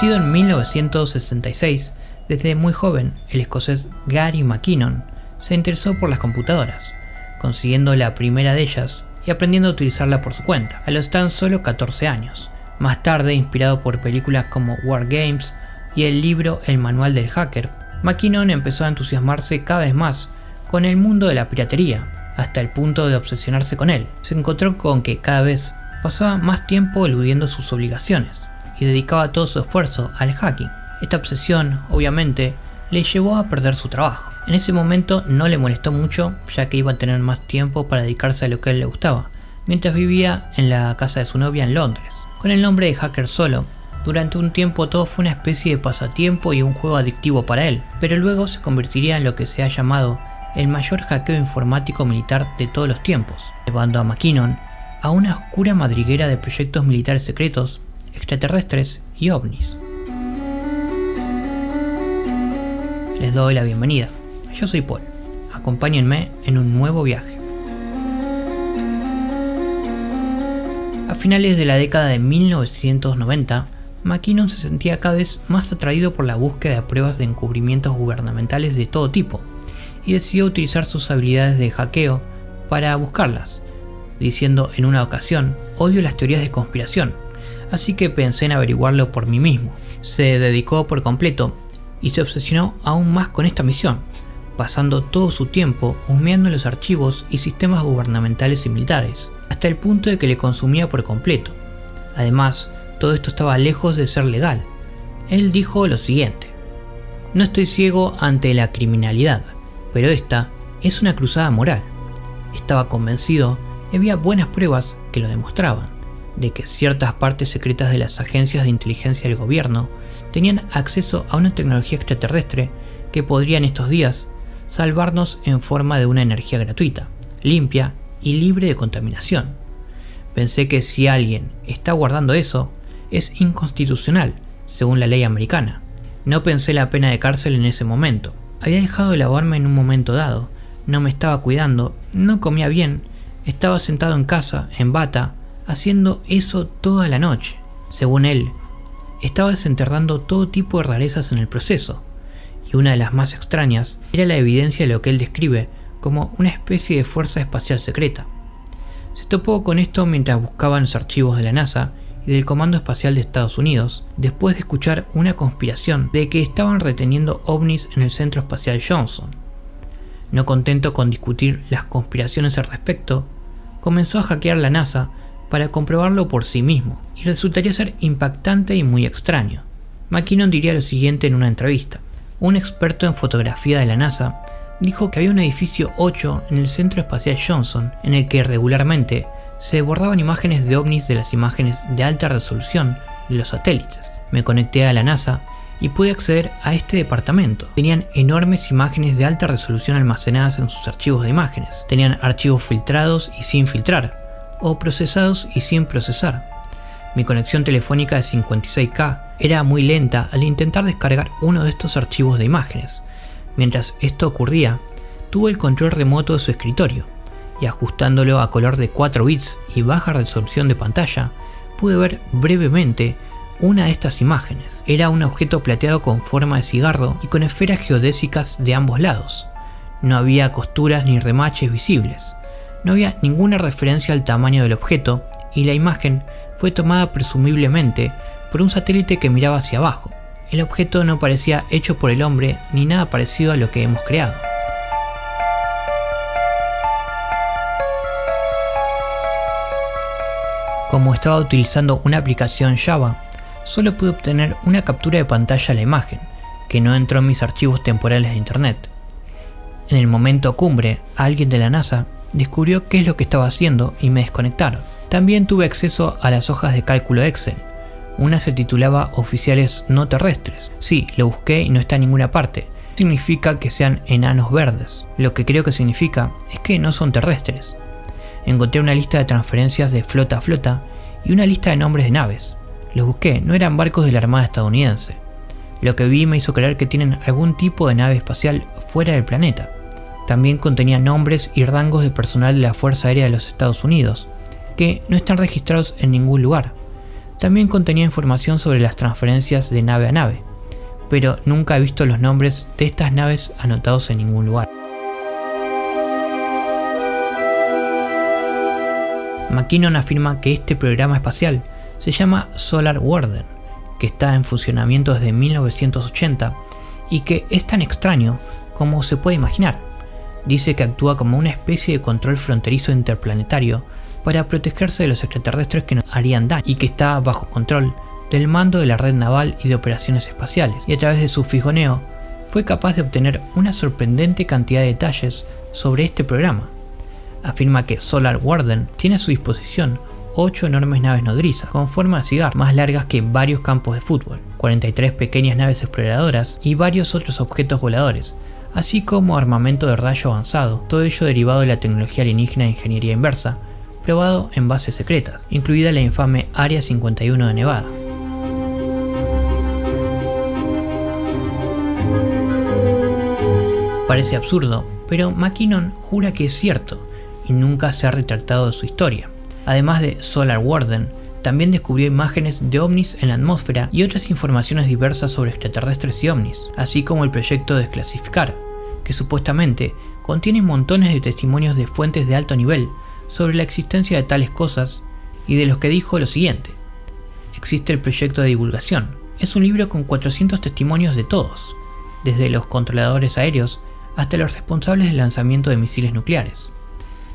Nacido en 1966, desde muy joven, el escocés Gary McKinnon se interesó por las computadoras, consiguiendo la primera de ellas y aprendiendo a utilizarla por su cuenta, a los tan solo 14 años. Más tarde, inspirado por películas como War Games y el libro El Manual del Hacker, McKinnon empezó a entusiasmarse cada vez más con el mundo de la piratería, hasta el punto de obsesionarse con él. Se encontró con que cada vez pasaba más tiempo eludiendo sus obligaciones y dedicaba todo su esfuerzo al hacking. Esta obsesión, obviamente, le llevó a perder su trabajo. En ese momento no le molestó mucho, ya que iba a tener más tiempo para dedicarse a lo que a él le gustaba, mientras vivía en la casa de su novia en Londres. Con el nombre de Hacker Solo, durante un tiempo todo fue una especie de pasatiempo y un juego adictivo para él, pero luego se convertiría en lo que se ha llamado el mayor hackeo informático militar de todos los tiempos, llevando a McKinnon a una oscura madriguera de proyectos militares secretos, extraterrestres y ovnis. Les doy la bienvenida. Yo soy Paul. Acompáñenme en un nuevo viaje. A finales de la década de 1990, McKinnon se sentía cada vez más atraído por la búsqueda de pruebas de encubrimientos gubernamentales de todo tipo, y decidió utilizar sus habilidades de hackeo para buscarlas, diciendo en una ocasión, odio las teorías de conspiración, así que pensé en averiguarlo por mí mismo. Se dedicó por completo y se obsesionó aún más con esta misión, pasando todo su tiempo humeando los archivos y sistemas gubernamentales y militares, hasta el punto de que le consumía por completo. Además, todo esto estaba lejos de ser legal. Él dijo lo siguiente, no estoy ciego ante la criminalidad, pero esta es una cruzada moral. Estaba convencido y había buenas pruebas que lo demostraban, de que ciertas partes secretas de las agencias de inteligencia del gobierno tenían acceso a una tecnología extraterrestre que podría en estos días salvarnos en forma de una energía gratuita, limpia y libre de contaminación. Pensé que si alguien está guardando eso, es inconstitucional, según la ley americana. No pensé la pena de cárcel en ese momento. Había dejado de lavarme en un momento dado, no me estaba cuidando, no comía bien, estaba sentado en casa, en bata, haciendo eso toda la noche. Según él, estaba desenterrando todo tipo de rarezas en el proceso, y una de las más extrañas era la evidencia de lo que él describe como una especie de fuerza espacial secreta. Se topó con esto mientras buscaban los archivos de la NASA y del Comando Espacial de Estados Unidos, después de escuchar una conspiración de que estaban reteniendo ovnis en el Centro Espacial Johnson. No contento con discutir las conspiraciones al respecto, comenzó a hackear la NASA para comprobarlo por sí mismo, y resultaría ser impactante y muy extraño. McKinnon diría lo siguiente en una entrevista. Un experto en fotografía de la NASA dijo que había un edificio 8 en el Centro Espacial Johnson en el que regularmente se borraban imágenes de ovnis de las imágenes de alta resolución de los satélites. Me conecté a la NASA y pude acceder a este departamento. Tenían enormes imágenes de alta resolución almacenadas en sus archivos de imágenes. Tenían archivos filtrados y sin filtrar, o procesados y sin procesar. Mi conexión telefónica de 56K era muy lenta al intentar descargar uno de estos archivos de imágenes. Mientras esto ocurría, tuve el control remoto de su escritorio y ajustándolo a color de 4 bits y baja resolución de pantalla, pude ver brevemente una de estas imágenes. Era un objeto plateado con forma de cigarro y con esferas geodésicas de ambos lados. No había costuras ni remaches visibles. No había ninguna referencia al tamaño del objeto y la imagen fue tomada presumiblemente por un satélite que miraba hacia abajo. El objeto no parecía hecho por el hombre ni nada parecido a lo que hemos creado. Como estaba utilizando una aplicación Java, solo pude obtener una captura de pantalla a la imagen, que no entró en mis archivos temporales de internet. En el momento cumbre, alguien de la NASA descubrió qué es lo que estaba haciendo y me desconectaron. También tuve acceso a las hojas de cálculo Excel. Una se titulaba Oficiales no terrestres. Sí, lo busqué y no está en ninguna parte. Significa que sean enanos verdes. Lo que creo que significa es que no son terrestres. Encontré una lista de transferencias de flota a flota y una lista de nombres de naves. Los busqué, no eran barcos de la Armada estadounidense. Lo que vi me hizo creer que tienen algún tipo de nave espacial fuera del planeta. También contenía nombres y rangos de personal de la Fuerza Aérea de los Estados Unidos, que no están registrados en ningún lugar. También contenía información sobre las transferencias de nave a nave, pero nunca he visto los nombres de estas naves anotados en ningún lugar. McKinnon afirma que este programa espacial se llama Solar Warden, que está en funcionamiento desde 1980 y que es tan extraño como se puede imaginar. Dice que actúa como una especie de control fronterizo interplanetario para protegerse de los extraterrestres que nos harían daño y que está bajo control del mando de la red naval y de operaciones espaciales y a través de su fijoneo fue capaz de obtener una sorprendente cantidad de detalles sobre este programa. Afirma que Solar Warden tiene a su disposición 8 enormes naves nodrizas con forma de cigarro, más largas que varios campos de fútbol, 43 pequeñas naves exploradoras y varios otros objetos voladores, así como armamento de rayo avanzado, todo ello derivado de la tecnología alienígena de ingeniería inversa, probado en bases secretas, incluida la infame Área 51 de Nevada. Parece absurdo, pero McKinnon jura que es cierto y nunca se ha retractado de su historia. Además de Solar Warden, también descubrió imágenes de ovnis en la atmósfera y otras informaciones diversas sobre extraterrestres y ovnis, así como el proyecto Desclasificar, que supuestamente contiene montones de testimonios de fuentes de alto nivel sobre la existencia de tales cosas y de los que dijo lo siguiente. Existe el proyecto de divulgación. Es un libro con 400 testimonios de todos, desde los controladores aéreos hasta los responsables del lanzamiento de misiles nucleares.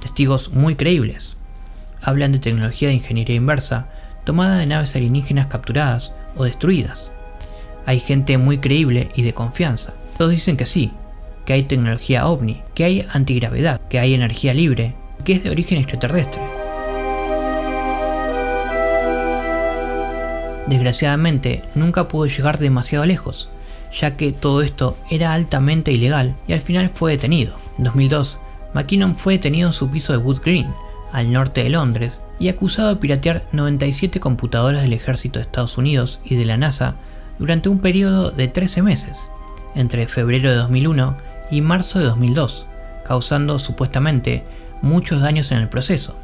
Testigos muy creíbles. Hablan de tecnología de ingeniería inversa tomada de naves alienígenas capturadas o destruidas. Hay gente muy creíble y de confianza. Todos dicen que sí, que hay tecnología ovni, que hay antigravedad, que hay energía libre, que es de origen extraterrestre. Desgraciadamente, nunca pudo llegar demasiado lejos, ya que todo esto era altamente ilegal y al final fue detenido. En 2002, McKinnon fue detenido en su piso de Wood Green, al norte de Londres, y acusado de piratear 97 computadoras del ejército de Estados Unidos y de la NASA durante un periodo de 13 meses, entre febrero de 2001 y marzo de 2002, causando supuestamente muchos daños en el proceso.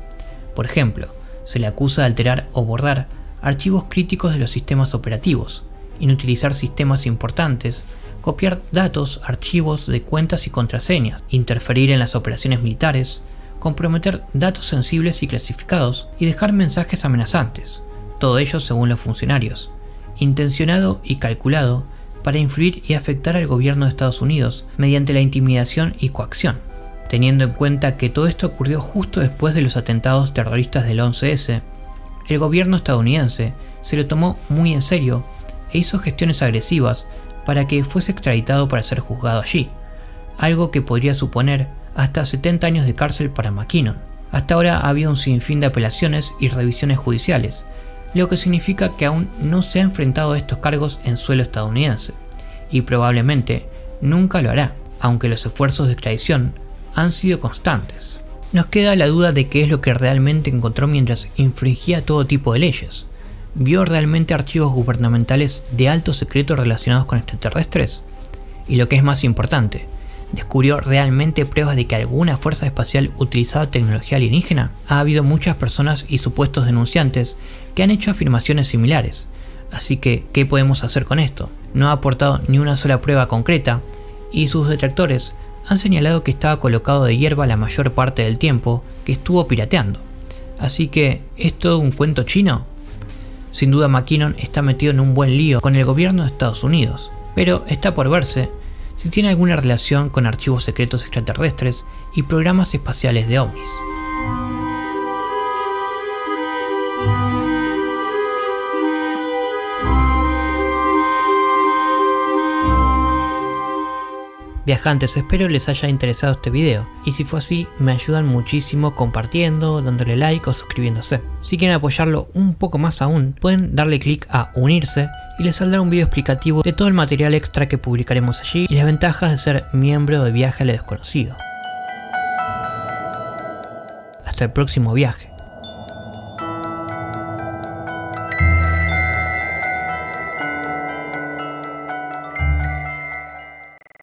Por ejemplo, se le acusa de alterar o borrar archivos críticos de los sistemas operativos, inutilizar sistemas importantes, copiar datos, archivos de cuentas y contraseñas, interferir en las operaciones militares, comprometer datos sensibles y clasificados y dejar mensajes amenazantes, todo ello según los funcionarios, intencionado y calculado para influir y afectar al gobierno de Estados Unidos mediante la intimidación y coacción. Teniendo en cuenta que todo esto ocurrió justo después de los atentados terroristas del 11S, el gobierno estadounidense se lo tomó muy en serio e hizo gestiones agresivas para que fuese extraditado para ser juzgado allí, algo que podría suponer hasta 70 años de cárcel para McKinnon. Hasta ahora ha habido un sinfín de apelaciones y revisiones judiciales, lo que significa que aún no se ha enfrentado a estos cargos en suelo estadounidense, y probablemente nunca lo hará, aunque los esfuerzos de extradición han sido constantes. Nos queda la duda de qué es lo que realmente encontró mientras infringía todo tipo de leyes. ¿Vio realmente archivos gubernamentales de alto secreto relacionados con extraterrestres? Y lo que es más importante, ¿descubrió realmente pruebas de que alguna fuerza espacial utilizaba tecnología alienígena? Ha habido muchas personas y supuestos denunciantes que han hecho afirmaciones similares, así que ¿qué podemos hacer con esto? No ha aportado ni una sola prueba concreta y sus detractores han señalado que estaba colocado de hierba la mayor parte del tiempo que estuvo pirateando. Así que, ¿es todo un cuento chino? Sin duda McKinnon está metido en un buen lío con el gobierno de Estados Unidos, pero está por verse si tiene alguna relación con archivos secretos extraterrestres y programas espaciales de ovnis. Viajantes, espero les haya interesado este video y si fue así me ayudan muchísimo compartiendo, dándole like o suscribiéndose. Si quieren apoyarlo un poco más aún, pueden darle clic a unirse y les saldrá un video explicativo de todo el material extra que publicaremos allí y las ventajas de ser miembro de Viaje al Desconocido. Hasta el próximo viaje.